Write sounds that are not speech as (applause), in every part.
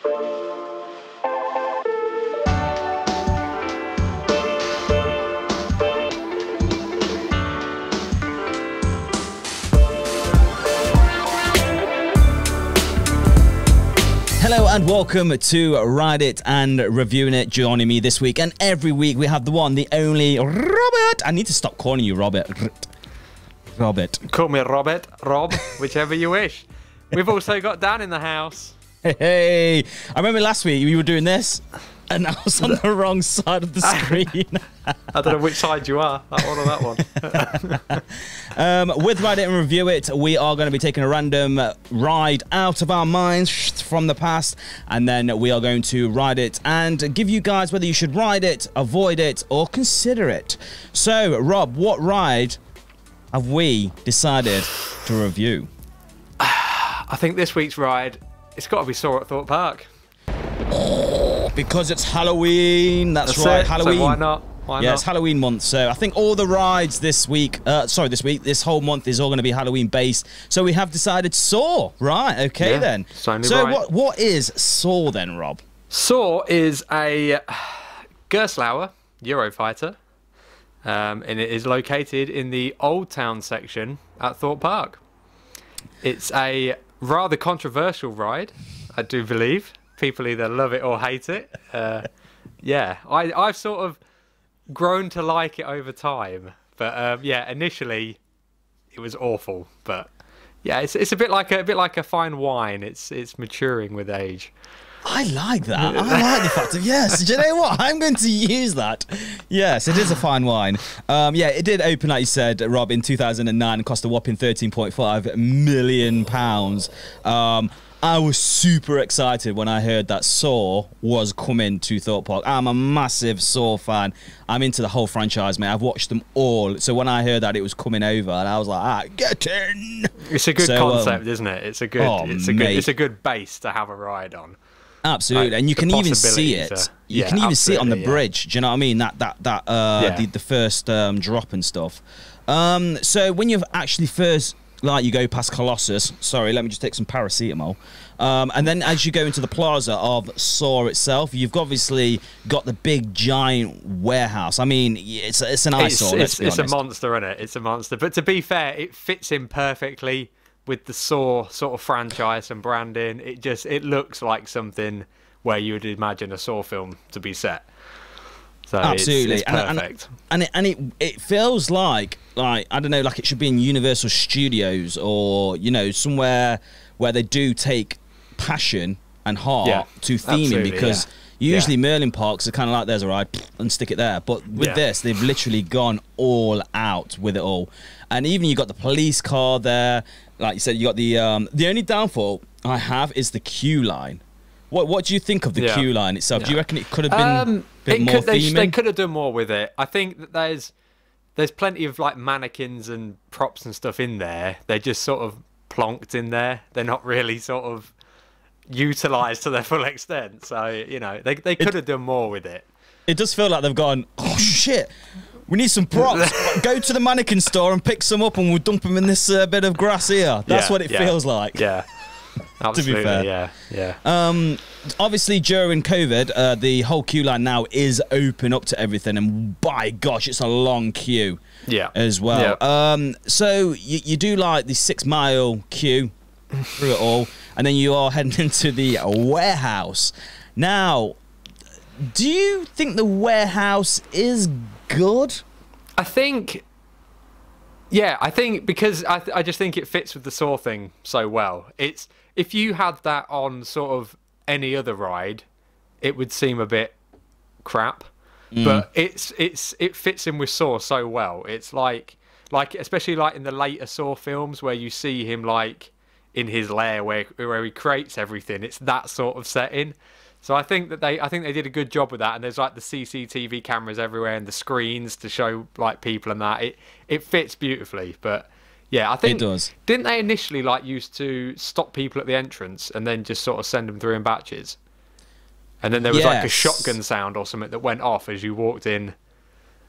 Hello and welcome to Ride It and Reviewing It. Joining me this week and every week we have the one, the only Robert. I need to stop calling you Robert. Robert. Call me Robert, Rob, whichever you wish. We've also got Dan in the house. Hey, I remember last week you were doing this, and I was on the wrong side of the (laughs) screen. I don't know which side you are, that one or that one. (laughs) um, with Ride It and Review It, we are going to be taking a random ride out of our minds from the past, and then we are going to ride it and give you guys whether you should ride it, avoid it, or consider it. So, Rob, what ride have we decided to review? (sighs) I think this week's ride, it's got to be Saw at Thorpe Park. Because it's Halloween. That's, That's right, it. Halloween. So why not? Why yeah, not? it's Halloween month, so I think all the rides this week, uh, sorry, this week, this whole month is all going to be Halloween based. So we have decided Saw, right? Okay Yeah, then. so right. what what is Saw then, Rob? Saw is a (sighs) Gerstlauer Eurofighter, um, and it is located in the Old Town section at Thorpe Park. It's a rather controversial ride, I do believe. People either love it or hate it. Uh, yeah, I, I've sort of grown to like it over time, but um, yeah, initially it was awful, but yeah, it's it's a bit like a, a bit like a fine wine. It's it's maturing with age. I like that. I like the fact of yes. Do you know what? I'm going to use that. Yes, it is a fine wine. Um, yeah, it did open, like you said, Rob, in 2009 and cost a whopping 13.5 million pounds. Um, I was super excited when I heard that Saw was coming to Thorpe Park. I'm a massive Saw fan. I'm into the whole franchise, man. I've watched them all. So when I heard that it was coming over, and I was like, ah, get in. It's a good So, um, concept, isn't it? It's a good oh, it's a good mate. it's a good base to have a ride on. Absolutely, Like, and you can even see it. to- you yeah, can even see it on the yeah. bridge. Do you know what I mean? That that that uh, Yeah. the the first um, drop and stuff. Um, so when you've actually first like you go past Colossus. Sorry, let me just take some paracetamol. Um, and then as you go into the plaza of Saw itself, you've obviously got the big giant warehouse. I mean, it's it's an It's, eyesore. it's, be it's a monster, isn't it? It's a monster. But to be fair, it fits in perfectly with the Saw sort of franchise and branding. It just it looks like something where you would imagine a Saw film to be set. So Absolutely, it's, And- perfect. and and it, and it it feels like like I don't know, like it should be in Universal Studios or you know somewhere where they do take passion and heart Yeah, to theming because. yeah. Usually Yeah. Merlin parks are kind of like there's a ride and stick it there, but with Yeah. this they've literally gone all out with it all, and even you got the police car there, like you said, you got the um, the only downfall I have is the queue line. What what do you think of the Yeah. queue line itself? Do you reckon it could have been Um, a bit more could, they, they could have done more with it. I think that there's there's plenty of like mannequins and props and stuff in there. They're just sort of plonked in there. They're not really sort of utilized to their full extent. So you know they they could have done more with it. it does feel like they've gone, oh shit, we need some props. (laughs) Go to the mannequin store and pick some up and we'll dump them in this uh, bit of grass here. That's Yeah, what it yeah, feels like. Yeah, (laughs) absolutely. fair. Yeah, yeah. Um, obviously, during COVID, uh, the whole queue line now is open up to everything. And by gosh, it's a long queue Yeah. as well. Yeah. Um, so you, you do like the six mile queue through it all, and then you are (laughs) heading into the warehouse. Now, do you think the warehouse is good? I think, yeah, I think because I, th- I just think it fits with the Saw thing so well. It's if you had that on sort of any other ride, it would seem a bit crap. Mm. But it's it's it fits in with Saw so well. It's like like especially like in the later Saw films where you see him like in his lair where where he creates everything. It's that sort of setting. So I think that they I think they did a good job with that and there's like the CCTV cameras everywhere and the screens to show like people and that. It it fits beautifully, but yeah, I think it does. Didn't they initially like used to stop people at the entrance and then just sort of send them through in batches? And then there was like a shotgun sound or something that went off as you walked in.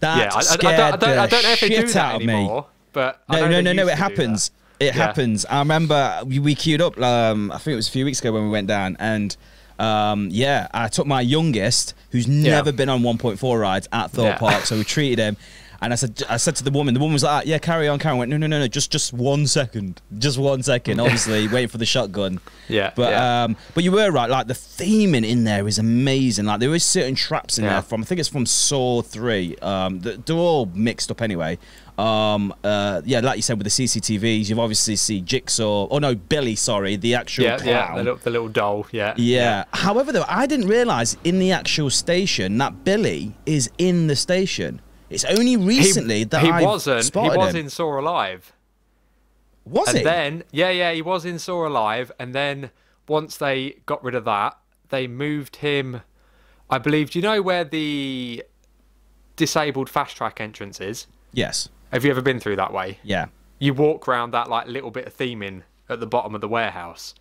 That yeah, I, I, I, don't, I, don't, I the don't know if they do shit that out of me. anymore. But No, no, no, no. It to do that. happens. It Yeah. happens. I remember we, we queued up. Um, I think it was a few weeks ago when we went down, and Um, yeah, I took my youngest, who's never been on 1.4 rides at Thorpe Yeah. Park, so we treated him. (laughs) And I said, I said to the woman, the woman was like, "Yeah, carry on, carry on." I went, "No, no, no, no, just, just one second, just one second. Obviously, (laughs) waiting for the shotgun. Yeah, but yeah. um, but you were right. Like the theming in there is amazing. Like there is certain traps in Yeah. there from I think it's from Saw Three. Um, they're all mixed up anyway. Um, uh, yeah, like you said with the CCTVs, you've obviously see Jigsaw. Oh no, Billy. Sorry, the actual yeah, yeah, the little, the little doll. Yeah, Yeah. However, though, I didn't realize in the actual station that Billy is in the station. It's only He, recently that he I wasn't. He was him. in Saw Alive. Was and he? then yeah yeah he was in saw alive and then once they got rid of that they moved him i believe do you know where the disabled fast track entrance is yes. have you ever been through that way Yeah. you walk around that like little bit of theming at the bottom of the warehouse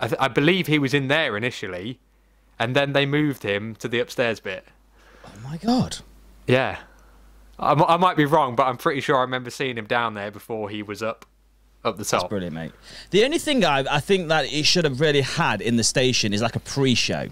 i, th- I believe he was in there initially and then they moved him to the upstairs bit Oh my god. yeah I, I might be wrong but i'm pretty sure i remember seeing him down there before he was up up the top Brilliant, mate. The only thing I, I think that it should have really had in the station is like a pre-show.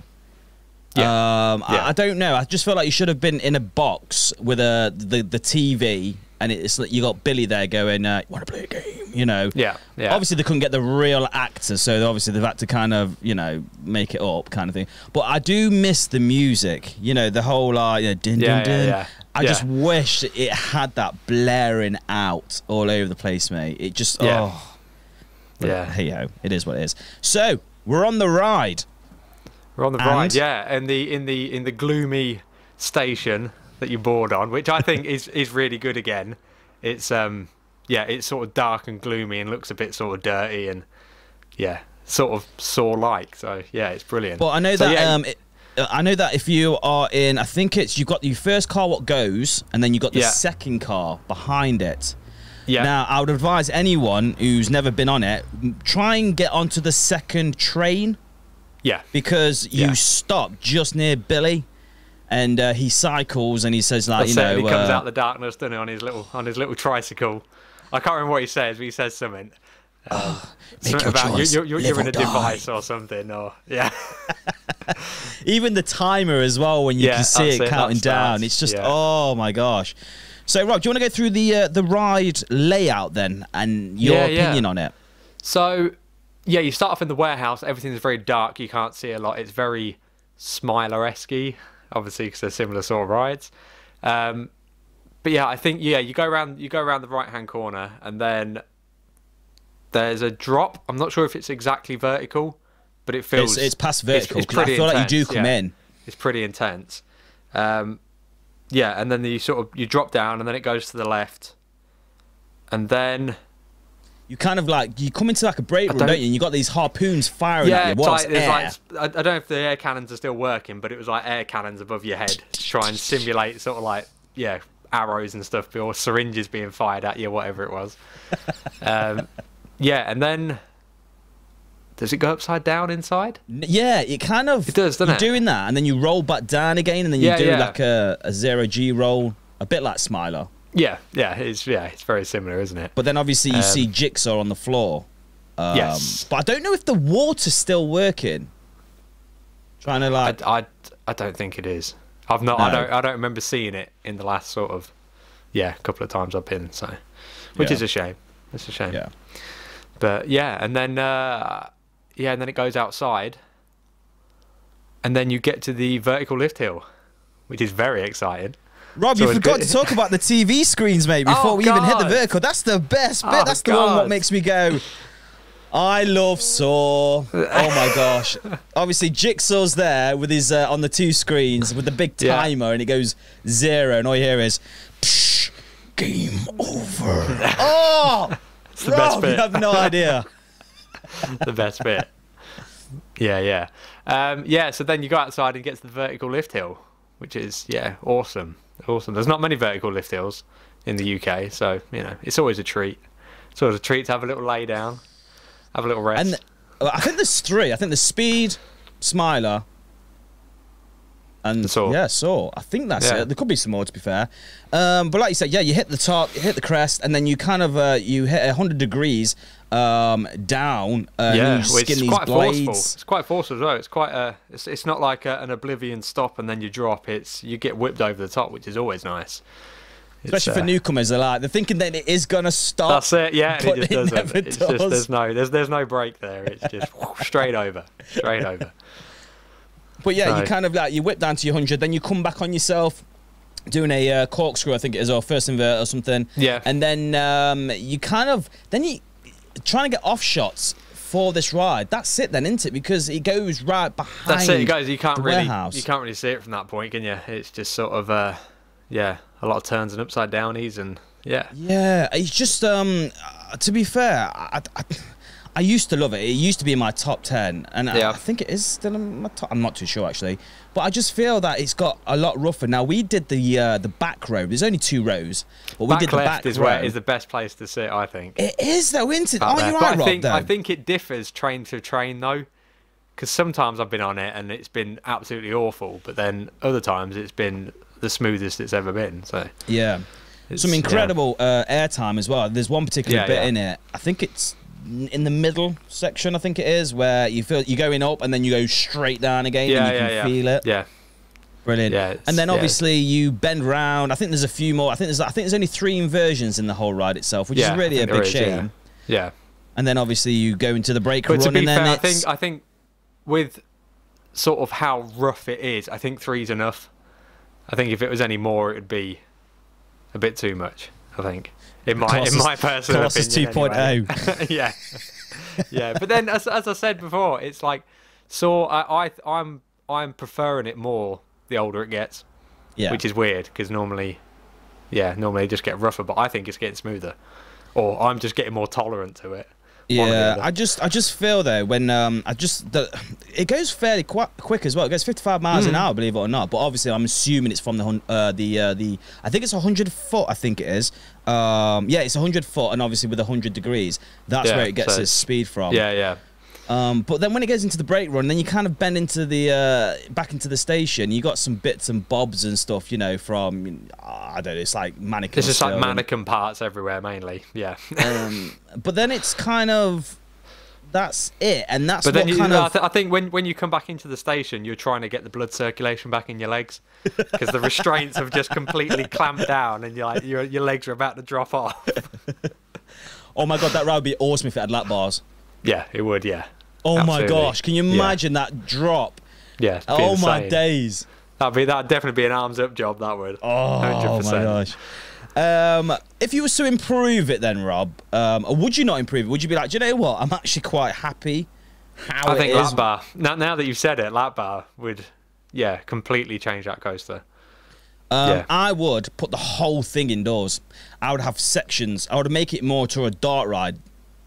Yeah. Um, Yeah. I, I don't know. I just feel like you should have been in a box with a the, the TV, and it's like you got Billy there going, uh, "Want to play a game?" You know. Yeah, yeah. Obviously, they couldn't get the real actor, so obviously they've had to kind of you know make it up, kind of thing. But I do miss the music. You know, the whole uh, you know, din Yeah, din yeah, din. yeah. I Yeah. just wish it had that blaring out all over the place, mate. It just Yeah. oh. But Yeah. Hey ho, it is what it is. So we're on the ride. We're on the And? ride, yeah, and the in the in the gloomy station that you board on, which I think (laughs) is is really good. Again, it's um yeah, it's sort of dark and gloomy and looks a bit sort of dirty and yeah, sort of saw like. So yeah, it's brilliant. Well, I know So, that yeah, um, it, I know that if you are in, I think it's you've got your first car what goes, and then you've got the Yeah. second car behind it. yeah, Now, I would advise anyone who's never been on it, try and get onto the second train yeah, because you Yeah. stop just near Billy, and uh, he cycles and he says like, That's you know. He comes uh, out the darkness, doesn't he, on his little on his little tricycle. I can't remember what he says, but he says something. Um, make something your about you- choice, You're, you're, you're in a die. device or something, or yeah. (laughs) even the timer as well when you Yeah, can see it it, counting down. It's just yeah. oh my gosh. So Rob, do you want to go through the uh, the ride layout then and your Yeah, opinion on it? So, yeah, you start off in the warehouse. Everything's very dark. You can't see a lot. It's very Smiler-esque, obviously, because they're similar sort of rides. Um, but yeah, I think yeah, you go around you go around the right hand corner, and then there's a drop. I'm not sure if it's exactly vertical, but it feels It's, it's past it's- vertical it's 'cause I pretty feel like you do intense, come yeah. in. It's pretty intense. Um, yeah, and then you sort of you drop down, and then it goes to the left, and then You kind of like you come into like a break room, don't- don't, you? And you got these harpoons firing yeah, at you. it's like, like I, I don't know if the air cannons are still working, but it was like air cannons above your head trying to try and simulate sort of like yeah arrows and stuff, or syringes being fired at you, whatever it was. (laughs) um, yeah, and then does it go upside down inside? Yeah, it kind of It does, doesn't you're it? doing that, and then you roll back down again, and then you Yeah, do yeah. like a, a zero G roll, a bit like Smiler. Yeah, yeah, it's yeah, it's very similar, isn't it? But then obviously you Um, see Jigsaw on the floor. Um, Yes. But I don't know if the water's still working. Trying to I, like, I, I don't think it is. I've not. I don't. I don't remember seeing it in the last sort of yeah couple of times I've been. So, which Yeah. is a shame. It's a shame. yeah. But yeah, and then uh, yeah, and then it goes outside, and then you get to the vertical lift hill, which is very exciting. Rob, So you forgot to talk about the TV screens, mate, (laughs) before Oh, we even hit the God. vertical. That's the best bit. Oh, That's the one that makes me go. I love Saw. Oh my (laughs) gosh! Obviously, Jigsaw's there with his uh, on the two screens with the big Yeah. timer, and it goes zero, and all you hear is, Psh, "Game over." (laughs) oh, the best Rob, bit. you have no idea. (laughs) the best bit. Yeah, yeah, um, yeah. So then you go outside and get to the vertical lift hill, which is yeah, awesome, awesome. There's not many vertical lift hills in the UK, so you know it's always a treat. It's always a treat to have a little lay down, have a little rest. And uh, I think there's three. I think there's Speed, Smiler, And Saw. yeah, so I think that's Yeah. it. There could be some more, to be fair. Um, but like you said, yeah, you hit the top, you hit the crest, and then you kind of uh, you hit hundred degrees um, down. Uh, and yeah, you well, skin it's these quite blades. forceful. It's quite forceful as well. It's quite a. It's, it's not like a, an oblivion stop and then you drop. It's you get whipped over the top, which is always nice. It's, Especially for uh, newcomers, they're like they're thinking that it is gonna stop. That's it. Yeah, but it just it doesn't. It's does. just there's no there's there's no break there. It's just straight over, straight (laughs) over. But yeah, you kind of like you whip down to your hundred, then you come back on yourself, doing a uh, corkscrew, I think it is, or first invert or something. Yeah. And then um, you kind of then you trying to get off shots for this ride. That's it then, isn't it? Because it goes right behind. That's it, guys. You can't really warehouse. you can't really see it from that point, can you? It's just sort of uh, yeah, a lot of turns and upside downies and yeah. Yeah, it's just um. To be fair, I, I, I used to love it. It used to be in my top ten, and I- Yeah. I think it is still in my top. I'm not too sure actually, but I just feel that it's got a lot rougher. Now we did the uh, the back row. There's only two rows, but we Back did the left back is row. where is the best place to sit, I think. it is though, isn't it? Oh, you're right, I Rob. think though. I think it differs train to train though, because sometimes I've been on it and it's been absolutely awful, but then other times it's been the smoothest it's ever been. So yeah, it's, some yeah. incredible uh, airtime as well. There's one particular Yeah, bit yeah. in it. I think it's in the middle section. I think it is where you feel you're going up and then you go straight down again, Yeah, and you yeah, can yeah. feel it. Yeah, Brilliant. Yeah, and then yeah. obviously you bend round. I think there's a few more. I think there's I think there's only three inversions in the whole ride itself, which Yeah, is really a big is, shame. yeah. yeah. And then obviously you go into the break But run, to be and then fair, I think I think with sort of how rough it is, I think three's enough. I think if it was any more, it would be a bit too much. I think in my in my personal Colossus opinion. 2.0. anyway. (laughs) yeah, yeah. But then, as as I said before, it's like so I, I I'm I'm preferring it more the older it gets, yeah. which is weird because normally, yeah, normally they just get rougher. But I think it's getting smoother, or I'm just getting more tolerant to it. One or the Yeah. I just I just feel though when um I just the it goes fairly qu- quick as well. It goes 55 miles Hmm. an hour, believe it or not. But obviously, I'm assuming it's from the uh, the uh, the I think it's 100 foot. I think it is. Um, yeah, it's 100 foot, and obviously with 100 degrees, that's Yeah, where it gets so it's- speed from. Yeah, yeah. Um, but then when it goes into the brake run, then you kind of bend into the uh, back into the station. You got some bits and bobs and stuff, you know, from I don't know. It's like mannequin. It's just like mannequin parts everywhere, mainly. Yeah. (laughs) Um, but then it's kind of that's it, and that's but what then you, kind I, of th- I think when, when you come back into the station, you're trying to get the blood circulation back in your legs because the restraints have just completely (laughs) clamped down, and you're like, your your legs are about to drop off. (laughs) oh my god, that ride would be awesome if it had lap bars. Yeah, it would. Yeah. Oh my gosh, can you Yeah. imagine that drop? Yeah. Oh my days. That'd be that'd definitely be an arms up job. That would. Oh 100%. my gosh. Um, if you was to improve it, then Rob, um, would you not improve it? Would you be like, do you know what? I'm actually quite happy how I think lap bar. Now, now that you've said it, lap bar would, yeah, completely change that coaster. Um, Yeah. I would put the whole thing indoors. I would have sections. I would make it more to a dark ride.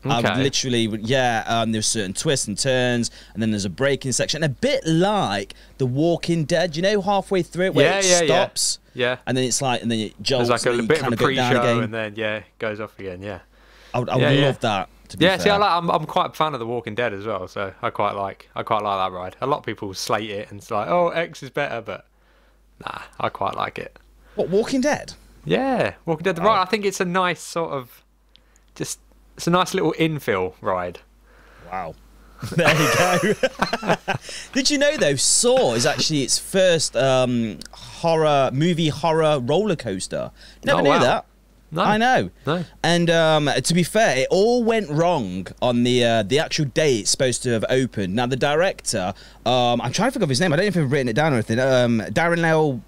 I would literally, yeah. Um, there's certain twists and turns, and then there's a breaking section, a bit like the Walking Dead. You know, halfway through it where Yeah, it yeah, yeah. stops, Yeah. and then it's like, and then it jolts. There's like a, you bit of a pre-show, again. and then yeah, it goes off again. Yeah. I would, I would Yeah, yeah. love that. To be Yeah, see. I like, I'm, I'm quite a fan of The Walking Dead as well, so I quite like I quite like that ride. A lot of people slate it and it's like, oh, X is better, but nah, I quite like it. what Walking Dead? Yeah, Walking Dead the Oh. ride. I think it's a nice sort of, just it's a nice little infill ride. Wow. (laughs) There you go. (laughs) Did you know though, Saw is actually its first um, horror movie horror roller coaster. Never Oh, knew wow. that. No, I know. No. And um, to be fair, it all went wrong on the uh, the actual day it's supposed to have opened. Now the director, um, I'm trying to think of his name. I don't know if I've written it down or anything. Um, Darren Lyle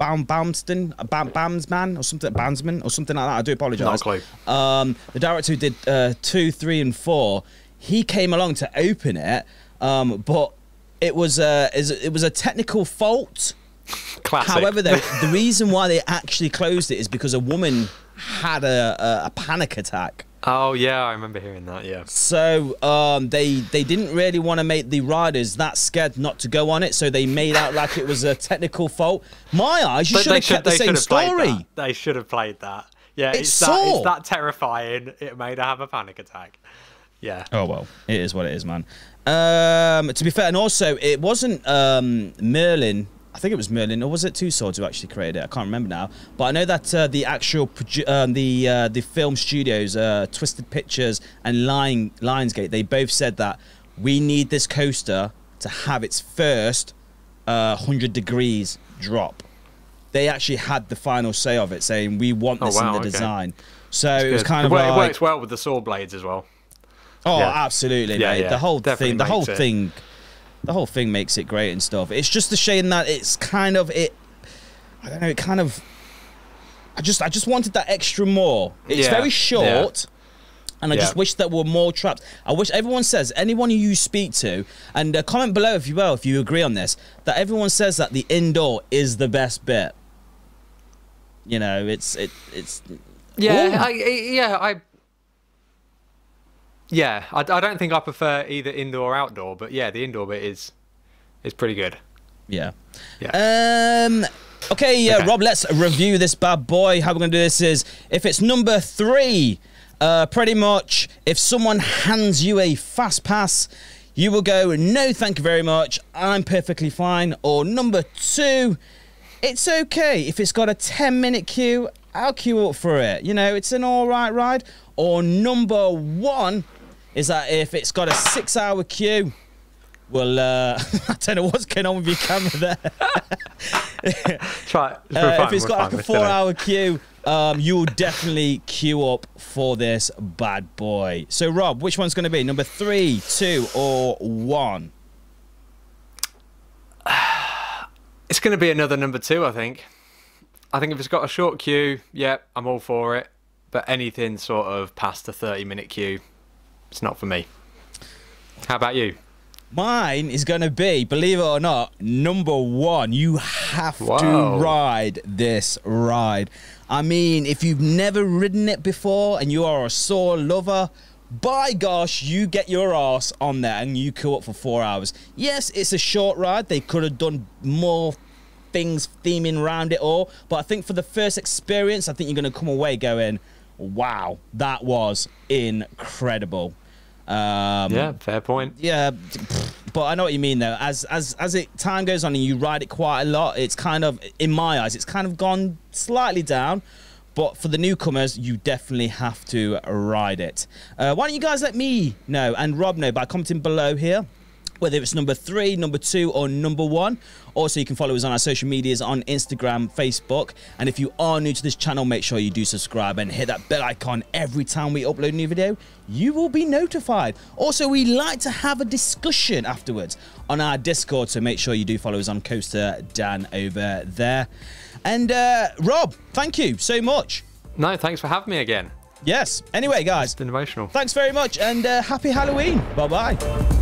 Baum, Baumston, Bam, Bamsman or something, Bansman or something like that. I do apologise. Not a. Um, the director who did uh, two, three, and four, he came along to open it, um, but it was a it was a technical fault. Classic. However, though, (laughs) the reason why they actually closed it is because a woman had a, a, a panic attack. Oh yeah, I remember hearing that. Yeah. So um, they they didn't really want to make the riders that scared not to go on it. So they made out like it was a technical fault. My eyes, you should have kept the same should have played story. They should have played that. Yeah, It's it's, that, it's that terrifying. It made her have a panic attack. Yeah. Oh well, it is what it is, man. Um, to be fair, and also it wasn't um, Merlin I think it was Merlin, or was it Tussauds who actually created it? I can't remember now. But I know that uh, the actual produ- um, the uh, the film studios, uh, Twisted Pictures and Lion Lionsgate, they both said that we need this coaster to have its first uh, hundred degrees drop. They actually had the final say of it, saying we want Oh, this wow, in the okay. design. So it was kind of it, wo- it works well with the saw blades as well. Oh, Yeah. absolutely, Yeah, mate. yeah. The whole thing, the whole it. thing, the whole thing makes it great and stuff. It's just a shame that it's kind of it. I don't know. It kind of. I just, I just wanted that extra more. It's Yeah, very yeah. short. And I Yeah. just wish there were more traps. I wish everyone says, anyone you speak to, and uh, comment below if you will, if you agree on this, that everyone says that the indoor is the best bit. You know, it's it, it's Yeah, Ooh. I, I- yeah, I. Yeah, I, I don't think I prefer either indoor or outdoor, but yeah, the indoor bit is is pretty good. Yeah. Yeah. Um. Okay, uh, Okay. Rob. Let's review this bad boy. How we're gonna do this is if it's number three, uh, pretty much if someone hands you a fast pass, you will go no, thank you very much. I'm perfectly fine. Or number two, it's okay if it's got a ten minute queue. I'll queue up for it. You know, it's an all right ride. Or number one is that if it's got a six hour queue. Well, uh, (laughs) I don't know what's going on with your camera there. (laughs) Try. it. Uh, We're if it's got we're like a four hour queue, um, you will definitely queue up for this bad boy. So, Rob, which one's going to be? Number three, two, or one? (sighs) It's going to be another number two, I think. I think if it's got a short queue, yeah, I'm all for it. But anything sort of past the 30 minute queue, it's not for me. How about you? Mine is going to be, believe it or not, number one. You have to ride this ride. I mean, if you've never ridden it before and you are a Saw lover, by gosh, you get your ass on there and you queue up for four hours. Yes, it's a short ride. They could have done more things theming around it all. But I think for the first experience, I think you're going to come away going, wow, that was incredible. Um, Yeah, fair point. yeah, but I know what you mean though. As as as it time goes on and you ride it quite a lot, it's kind of in my eyes, it's kind of gone slightly down. But for the newcomers, you definitely have to ride it. Uh, why don't you guys let me know and Rob know by commenting below here whether it's number three, number two, or number one. Also, you can follow us on our social medias on Instagram, Facebook. And if you are new to this channel, make sure you do subscribe and hit that bell icon every time we upload a new video. You will be notified. Also, we like to have a discussion afterwards on our Discord, so make sure you do follow us on Coaster Dan over there. And uh, Rob, thank you so much. No, thanks for having me again. Yes. Anyway, guys, It's been emotional. thanks very much and uh, happy Halloween. Bye bye.